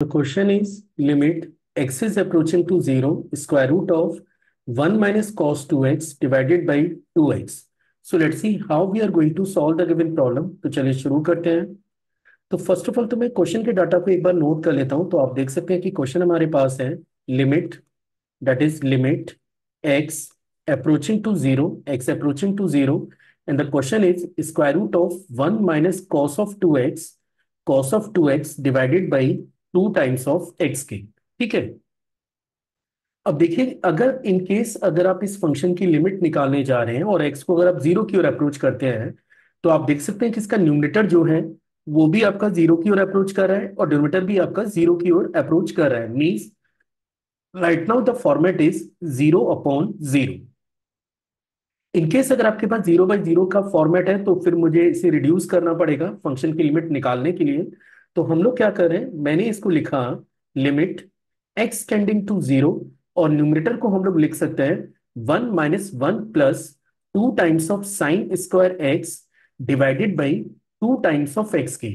The question is limit x is approaching to 0 square root of 1 minus cos 2x divided by 2x. So let's see how we are going to solve the given problem. तो चलिए शुरू करते हैं तो first of all तो मैं question के data को एक बार नोट कर लेता हूँ तो आप देख सकते हैं कि क्वेश्चन हमारे पास है limit that is limit x approaching to 0 x approaching to 0 and the question is square root of 1 minus cos of 2x cos of 2x divided by two times of x के ठीक है? अब देखिए, अगर in case अगर आप इस function की लिमिट निकालने जा रहे हैं और एक्स को अगर आप ज़ीरो की ओर अप्रोच करते हैं तो आप देख सकते हैं कि इसका न्यूमिनेटर जो है, वो भी आपका ज़ीरो की ओर अप्रोच कर रहा है और डिनोमिनेटर भी आपका ज़ीरो की ओर अप्रोच कर रहा है। Means right now the format is zero upon zero in case अगर आपके पास ज़ीरो बाई ज़ीरो का फॉर्मेट है तो फिर मुझे इसे रिड्यूस करना पड़ेगा फ़ंक्शन की लिमिट निकालने के लिए। तो हम लोग क्या कर? रहे हैं मैंने इसको लिखा limit x tending to zero और न्यूमिनेटर को हम लोग लिख सकते हैं। One minus one plus two times of sine square x divided by two times of x के।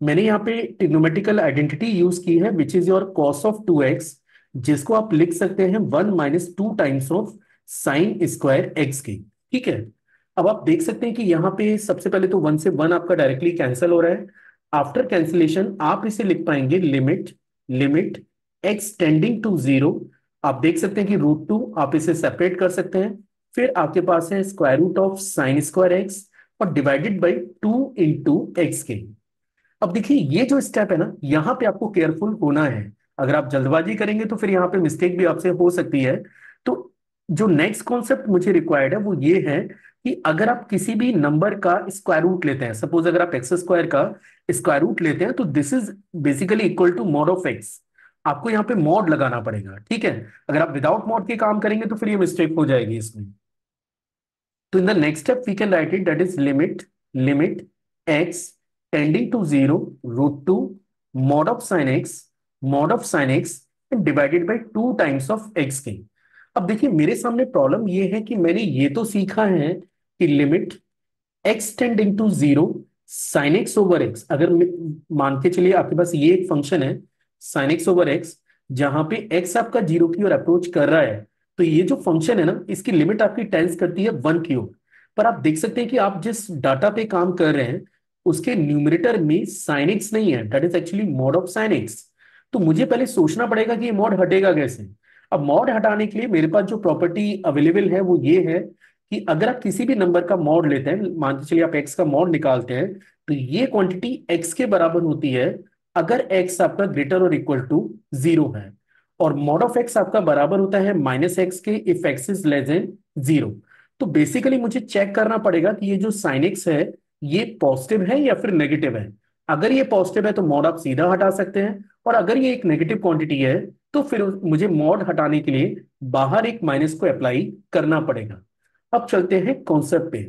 मैंने यहाँ पे टिग्नोमेटिकल आइडेंटिटी यूज़ की है which is your cos of two x जिसको आप लिख सकते हैं one minus two times of sine square x के। ठीक है? अब आप देख सकते हैं कि यहाँ पे सबसे पहले तो वन से वन आपका डायरेक्टली कैंसिल हो रहा है। आफ्टर कैंसिलेशन आप इसे लिख पाएँगे limit limit x tending to zero आप देख सकते हैं कि रूट टू आप इसे सेपरेट कर सकते हैं। फिर आपके पास है square root of sine square x और divided by two into x के। अब देखिए, ये जो स्टेप है ना, यहाँ पे आपको केयरफुल होना है। अगर आप जल्दबाजी करेंगे तो फिर यहाँ पे मिस्टेक भी आपसे हो सकती है। तो जो नेक्स्ट कॉन्सेप्ट मुझे रिक्वायर्ड है, वो ये है कि अगर आप किसी भी नंबर का स्क्वायर रूट लेते हैं सपोज़ अगर आप एक्स स्क्वायर का स्क्वायर रूट लेते हैं तो this is basically equal to mod of x आपको यहाँ पे मॉड लगाना पड़ेगा, ठीक है? अगर आप विदाउट मॉड के काम करेंगे तो फिर ये मिस्टेक हो जाएगी इसमें। तो in the next step we can write it that is limit limit x tending to zero root two mod of sine x mod of sine x divided by two times of x के अब देखिए, मेरे सामने problem ये है कि मैंने ये तो सीखा है कि limit x tending to zero sine x over x अगर मान के चलिए आपके पास ये एक फ़ंक्शन है साइन एक्स ओवर एक्स जहाँ पे एक्स आपका ज़ीरो की ओर अप्रोच कर रहा है तो ये जो फ़ंक्शन है ना, इसकी लिमिट आपकी टेंस करती है वन की ओर। पर आप देख सकते हैं कि आप जिस डाटा पे काम कर रहे हैं, उसके न्यूमिनेटर में साइन एक्स नहीं है। That is actually mod of sine x तो मुझे पहले सोचना पड़ेगा कि ये मॉड हटेगा कैसे। अब मॉड हटाने के लिए मेरे पास जो प्रॉपर्टी अवेलेबल है, वो ये है कि अगर आप किसी भी नंबर का मॉड लेते हैं, मान के चलिए आप एक्स का मॉड निकालते हैं तो ये क्वांटिटी एक्स के बराबर होती है अगर एक्स आपका ग्रेटर और इक्वल टू ज़ीरो है। और मॉड ऑफ़ एक्स आपका बराबर होता है माइनस एक्स के if x is less than zero तो बेसिकली मुझे चेक करना पड़ेगा कि ये जो साइन एक्स है, ये पॉजिटिव है या फिर नेगेटिव है। अगर ये पॉजिटिव है तो मॉड आप सीधा हटा सकते हैं, और अगर ये एक नेगेटिव क्वांटिटी है तो फिर मुझे मॉड हटाने के लिए बाहर एक माइनस को अप्लाई करना पड़ेगा। अब चलते हैं कॉन्सेप्ट पे।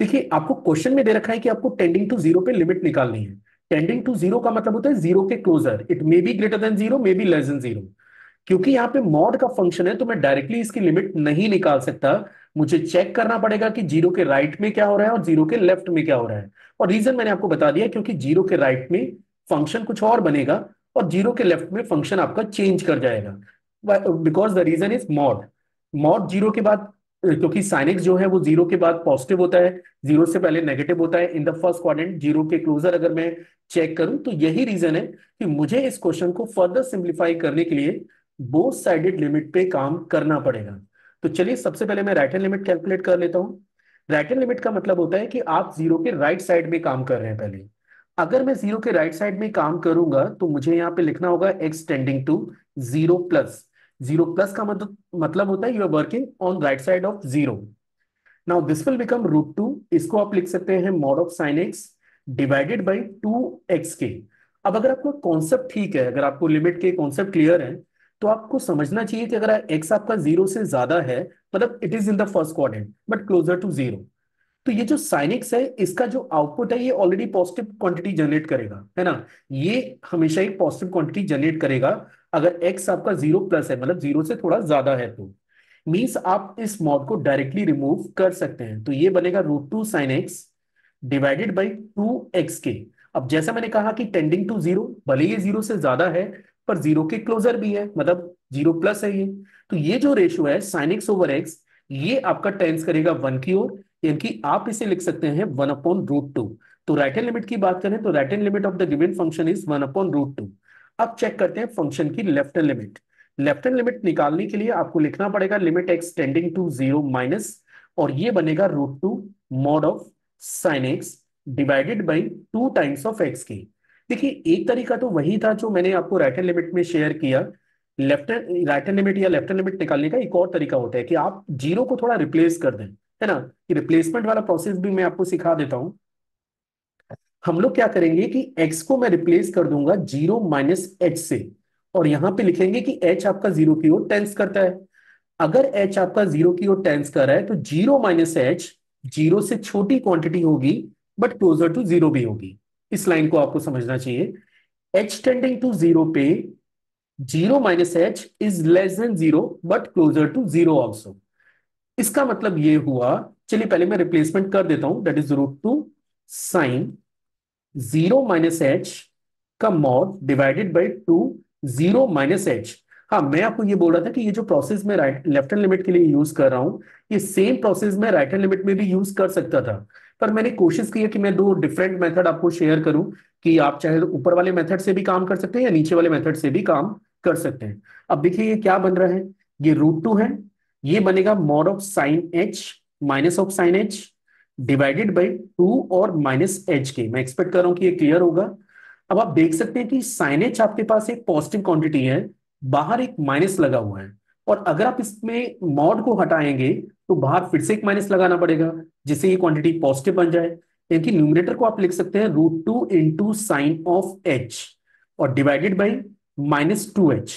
देखिए, आपको क्वेश्चन में दे रखा है कि आपको टेंडिंग टू ज़ीरो पे लिमिट निकालनी है। टेंडिंग टू ज़ीरो का मतलब होता है ज़ीरो के closer it may be greater than zero may be less than zero क्योंकि यहाँ पे मॉड का फ़ंक्शन है तो मैं डायरेक्टली इसकी लिमिट नहीं निकाल सकता। मुझे चेक करना पड़ेगा कि ज़ीरो के राइट में क्या हो रहा है और ज़ीरो के लेफ़्ट में क्या हो रहा है। और रीजन मैंने आपको बता दिया, क्योंकि ज़ीरो के राइट में फ़ंक्शन कुछ और बनेगा और ज़ीरो के लेफ़्ट में फ़ंक्शन आपका चेंज कर जाएगा। Because the reason is mod mod zero के बाद क्योंकि साइनिक्स जो है वो ज़ीरो के बाद पॉजिटिव होता है ज़ीरो से पहले नेगेटिव होता है. In the first quadrant zero के क्लोजर अगर मैं चेक करूँ तो यही रीजन है कि मुझे इस क्वेश्चन को फर्दर सिंप्लीफाई करने के लिए बोथ साइडेड लिमिट पे काम करना पड़ेगा. तो चलिए सबसे पहले मैं राइट हैंड लिमिट कैलकुलेट कर लेता हूँ. राइट हैंड लिमिट का मतलब होता है कि आप ज़ीरो के राइट साइड में काम कर रहे हैं पहले. अगर मैं ज़ीरो के राइट साइड में काम करूँगा तो मुझे यहाँ पे लिखना होगा x tending to zero plus zero plus का मतलब मतलब होता है you are working on right side of zero now this will become root two इसको आप लिख सकते हैं mod of sine x divided by two x के अब अगर आपको कॉन्सेप्ट ठीक है, अगर आपको लिमिट के कॉन्सेप्ट क्लियर है तो आपको समझना चाहिए कि अगर एक्स आपका ज़ीरो से ज़्यादा है मतलब it is in the first quadrant but closer to zero तो ये जो साइनिक्स है, इसका जो आउटपुट है, ये ऑलरेडी पॉजिटिव क्वांटिटी जनरेट करेगा, है ना? ये हमेशा ही पॉजिटिव क्वांटिटी जनरेट करेगा अगर एक्स आपका ज़ीरो प्लस है मतलब ज़ीरो से थोड़ा ज़्यादा है तो। मीन्स आप इस मॉड को डायरेक्टली रिमूव कर सकते हैं। तो ये बनेगा root two sine x divided by two x के अब जैसा मैंने कहा कि टेंडिंग टू ज़ीरो भले ये ज़ीरो से ज़्यादा है, पर ज़ीरो के क्लोजर भी है मतलब ज़ीरो प्लस है ये। तो ये जो रेशियो है साइन एक्स ओवर एक्स ये आपका टेंस करेगा वन की ओर, यानी कि आप इसे लिख सकते हैं वन अपॉन रूट टू तो राइट हैंड लिमिट की बात करें तो right hand limit of the given function is one upon root two अब चेक करते हैं फ़ंक्शन की left hand limit left hand limit निकालने के लिए आपको लिखना पड़ेगा limit x tending to zero minus और ये बनेगा root two mod of sine x divided by two times of x की देखिए, एक तरीका तो वही था जो मैंने आपको राइट हैंड लिमिट में शेयर किया. Left hand right hand limit या लेफ़्ट हैंड लिमिट निकालने का एक और तरीका होता है कि आप ज़ीरो को थोड़ा रिप्लेस कर दें. है ना? रिप्लेसमेंट वाला प्रोसेस भी मैं आपको सिखा देता हूँ. हम लोग क्या करेंगे कि x को मैं रिप्लेस कर दूँगा ज़ीरो माइनस एच से। और यहाँ पे लिखेंगे कि h आपका ज़ीरो की ओर टेंस करता है। अगर h आपका ज़ीरो की ओर टेंस कर रहा है तो ज़ीरो माइनस एच ज़ीरो से छोटी क्वांटिटी होगी बट क्लोजर टू ज़ीरो भी होगी। इस लाइन को आपको समझना चाहिए। h टेंडिंग टू ज़ीरो पे zero minus h is less than zero but closer to zero also इसका मतलब ये हुआ, चलिए पहले मैं रिप्लेसमेंट कर देता हूँ that is root two sine zero minus h का mod divided by two zero minus h. हाँ मैं आपको ये बोल रहा था कि ये जो प्रोसेस मैं राइट, लेफ़्ट हैंड लिमिट के लिए यूज़ कर रहा हूँ, ये सेम प्रोसेस मैं राइट हैंड लिमिट में भी यूज़ कर सकता था। पर मैंने कोशिश की है कि मैं दो डिफरेंट मेथड आपको शेयर करूँ कि आप चाहे तो ऊपर वाले मेथड से भी काम कर सकते हैं या नीचे वाले मेथड से भी काम कर सकते हैं। अब देखिए ये क्या बन रहा है? ये रूट टू है। ये बनेगा mod of sine h minus of sine h divided by two और माइनस एच के मैं एक्सपेक्ट कर रहा हूँ कि ये क्लियर होगा। अब आप देख सकते हैं कि साइन एच आपके पास एक पॉजिटिव क्वांटिटी है, बाहर एक माइनस लगा हुआ है। और अगर आप इसमें मॉड को हटाएँगे तो बाहर फिर से एक माइनस लगाना पड़ेगा, जिससे ये क्वांटिटी पॉजिटिव बन जाए। यानी न्यूमिनेटर को आप लिख सकते हैं root two into sine of h और divided by minus two h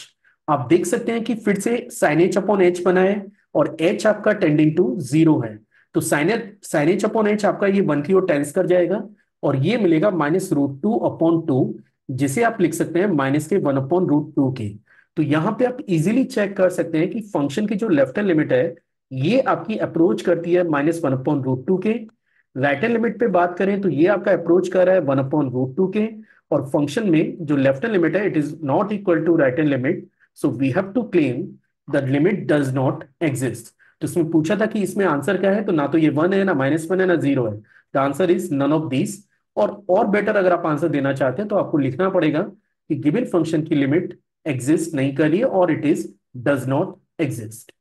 आप देख सकते हैं कि फिर से साइन एच अपॉन एच बना है और एच आपका टेंडिंग टू ज़ीरो है। तो sine sine h upon h आपका ये वन की ओर टेंस कर जाएगा और ये मिलेगा minus root two upon two जिसे आप लिख सकते हैं माइनस के वन अपॉन रूट टू के। तो यहाँ पे आप इजीली चेक कर सकते हैं कि फ़ंक्शन की जो लेफ़्ट हैंड लिमिट है, ये आपकी अप्रोच करती है minus one upon root two के। राइट हैंड लिमिट पे बात करें तो ये आपका अप्रोच कर रहा है वन अपॉन रूट टू के। और फ़ंक्शन में जो लेफ़्ट हैंड लिमिट है it is not equal to right hand limit so we have to claim the limit does not exist तो इसमें पूछा था कि इसमें आंसर क्या है? तो ना तो ये वन है, ना माइनस वन है, ना ज़ीरो है। The answer is none of this. और और बेटर अगर आप आंसर देना चाहते हैं तो आपको लिखना पड़ेगा कि गिवन फ़ंक्शन की लिमिट एग्जिस्ट नहीं करिए और it is, does not exist.